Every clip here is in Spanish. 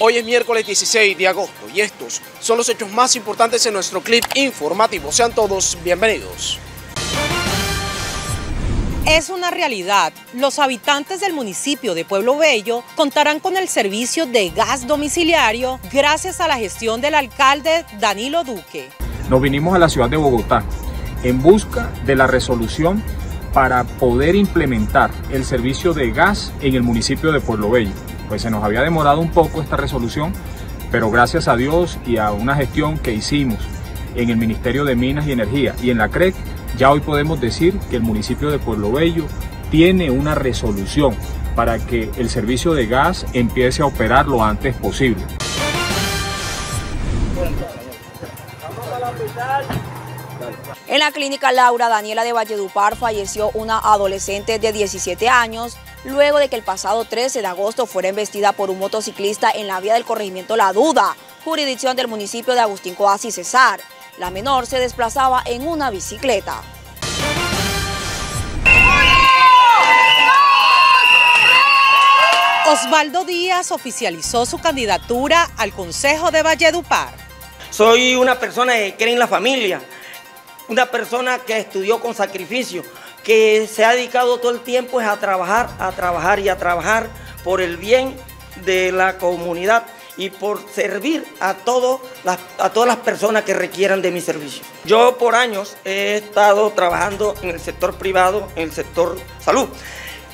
Hoy es miércoles 16 de agosto y estos son los hechos más importantes en nuestro clip informativo. Sean todos bienvenidos. Es una realidad. Los habitantes del municipio de Pueblo Bello contarán con el servicio de gas domiciliario gracias a la gestión del alcalde Danilo Duque. Nos vinimos a la ciudad de Bogotá en busca de la resolución para poder implementar el servicio de gas en el municipio de Pueblo Bello pues se nos había demorado un poco esta resolución, pero gracias a Dios y a una gestión que hicimos en el Ministerio de Minas y Energía y en la CREC, ya hoy podemos decir que el municipio de Pueblo Bello tiene una resolución para que el servicio de gas empiece a operar lo antes posible. En la clínica Laura Daniela de Valledupar falleció una adolescente de 17 años luego de que el pasado 13 de agosto fuera embestida por un motociclista en la vía del corregimiento La Duda, jurisdicción del municipio de Agustín Coasi Cesar. La menor se desplazaba en una bicicleta. Osvaldo Díaz oficializó su candidatura al Consejo de Valledupar. Soy una persona que cree en la familia, una persona que estudió con sacrificio, que se ha dedicado todo el tiempo es a trabajar, a trabajar y a trabajar por el bien de la comunidad y por servir a, todas las personas que requieran de mi servicio. Yo por años he estado trabajando en el sector privado, en el sector salud.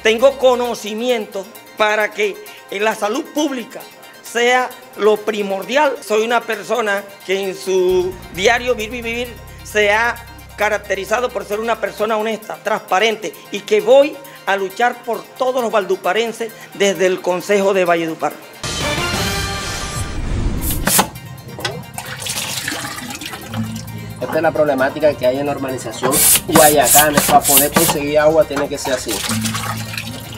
Tengo conocimiento para que en la salud pública sea lo primordial. Soy una persona que en su diario vivir vivir se caracterizado por ser una persona honesta, transparente y que voy a luchar por todos los valduparenses desde el Consejo de Valledupar. Esta es la problemática que hay en la urbanización Guayacán. Para poder conseguir agua tiene que ser así.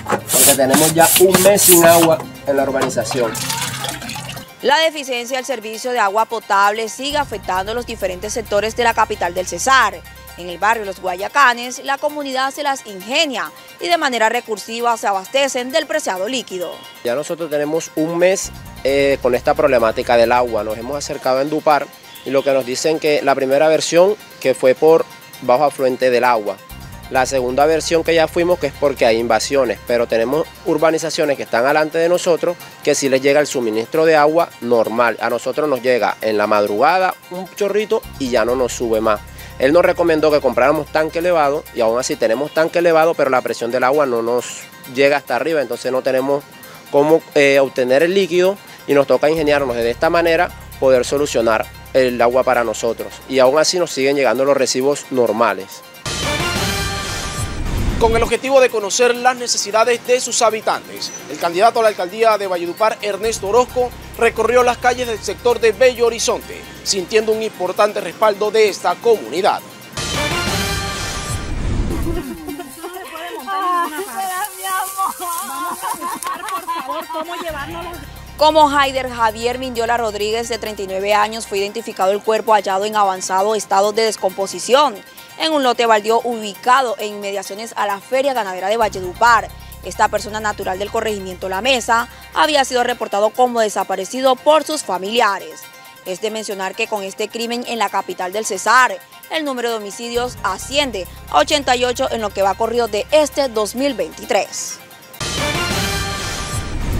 Porque tenemos ya un mes sin agua en la urbanización. La deficiencia del servicio de agua potable sigue afectando los diferentes sectores de la capital del Cesar. En el barrio Los Guayacanes, la comunidad se las ingenia y de manera recursiva se abastecen del preciado líquido. Ya nosotros tenemos un mes eh, con esta problemática del agua. Nos hemos acercado a Endupar y lo que nos dicen que la primera versión que fue por bajo afluente del agua. La segunda versión que ya fuimos que es porque hay invasiones, pero tenemos urbanizaciones que están alante de nosotros que sí les llega el suministro de agua normal. A nosotros nos llega en la madrugada un chorrito y ya no nos sube más. Él nos recomendó que compráramos tanque elevado y aún así tenemos tanque elevado, pero la presión del agua no nos llega hasta arriba, entonces no tenemos cómo eh, obtener el líquido y nos toca ingeniarnos de esta manera poder solucionar el agua para nosotros. Y aún así nos siguen llegando los recibos normales con el objetivo de conocer las necesidades de sus habitantes. El candidato a la alcaldía de Valledupar, Ernesto Orozco, recorrió las calles del sector de Bello Horizonte, sintiendo un importante respaldo de esta comunidad. Como Haider Javier Mindiola Rodríguez, de 39 años, fue identificado el cuerpo hallado en avanzado estado de descomposición en un lote baldío ubicado en inmediaciones a la Feria Ganadera de Valledupar. Esta persona natural del corregimiento La Mesa había sido reportado como desaparecido por sus familiares. Es de mencionar que con este crimen en la capital del Cesar, el número de homicidios asciende a 88 en lo que va corrido de este 2023.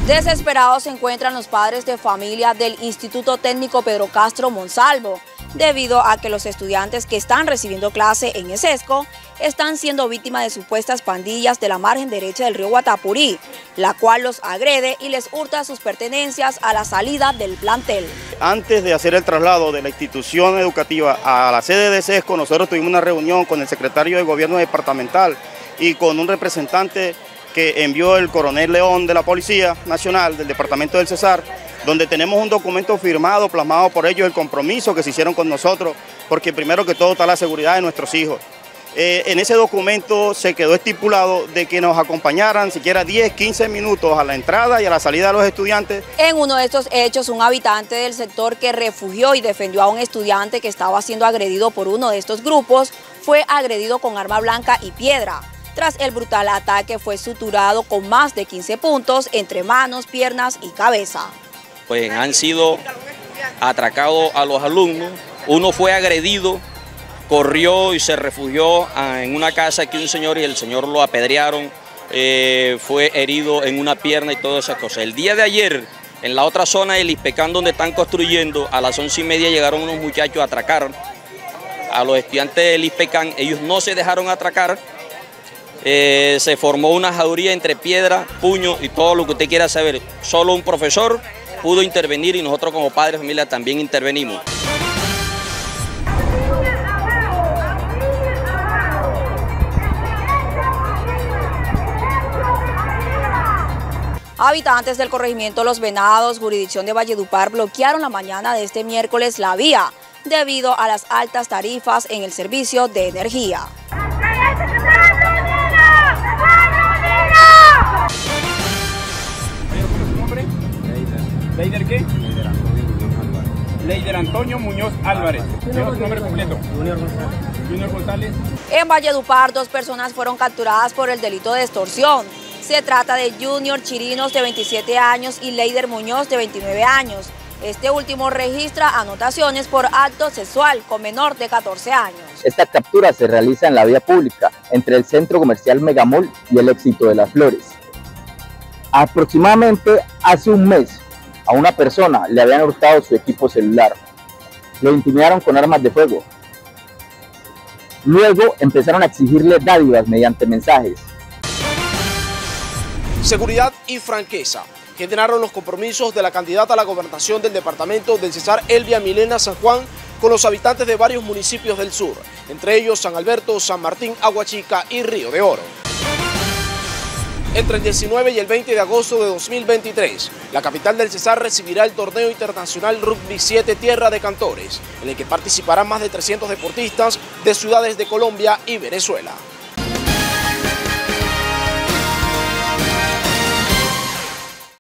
Desesperados se encuentran los padres de familia del Instituto Técnico Pedro Castro Monsalvo, debido a que los estudiantes que están recibiendo clase en ESESCO están siendo víctimas de supuestas pandillas de la margen derecha del río Guatapurí, la cual los agrede y les hurta sus pertenencias a la salida del plantel. Antes de hacer el traslado de la institución educativa a la sede de ESESCO, nosotros tuvimos una reunión con el secretario de gobierno departamental y con un representante que envió el coronel León de la Policía Nacional del Departamento del Cesar, donde tenemos un documento firmado, plasmado por ellos, el compromiso que se hicieron con nosotros, porque primero que todo está la seguridad de nuestros hijos. Eh, en ese documento se quedó estipulado de que nos acompañaran siquiera 10, 15 minutos a la entrada y a la salida de los estudiantes. En uno de estos hechos, un habitante del sector que refugió y defendió a un estudiante que estaba siendo agredido por uno de estos grupos, fue agredido con arma blanca y piedra. Tras el brutal ataque fue suturado con más de 15 puntos entre manos, piernas y cabeza pues han sido atracados a los alumnos. Uno fue agredido, corrió y se refugió en una casa aquí un señor y el señor lo apedrearon, eh, fue herido en una pierna y todas esas cosas. El día de ayer, en la otra zona del Ispecán donde están construyendo, a las once y media llegaron unos muchachos a atracar a los estudiantes del Ispecán, ellos no se dejaron atracar, eh, se formó una jauría entre piedra, puño y todo lo que usted quiera saber. Solo un profesor pudo intervenir y nosotros como padres de familia también intervenimos. Habitantes del corregimiento Los Venados, jurisdicción de Valledupar, bloquearon la mañana de este miércoles la vía debido a las altas tarifas en el servicio de energía. ¿Leider qué? Leider Antonio Muñoz Álvarez. Tenemos su nombre completo. Junior González. Junior González. En Valledupar, dos personas fueron capturadas por el delito de extorsión. Se trata de Junior Chirinos, de 27 años, y Leider Muñoz, de 29 años. Este último registra anotaciones por acto sexual con menor de 14 años. Esta captura se realiza en la vía pública, entre el centro comercial Megamol y el Éxito de las Flores. Aproximadamente hace un mes, a una persona le habían hurtado su equipo celular. Lo intimidaron con armas de fuego. Luego empezaron a exigirle dádivas mediante mensajes. Seguridad y franqueza generaron los compromisos de la candidata a la gobernación del departamento del Cesar Elvia Milena San Juan con los habitantes de varios municipios del sur, entre ellos San Alberto, San Martín, Aguachica y Río de Oro. Entre el 19 y el 20 de agosto de 2023, la capital del Cesar recibirá el torneo internacional Rugby 7 Tierra de Cantores, en el que participarán más de 300 deportistas de ciudades de Colombia y Venezuela.